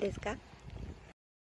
ですか？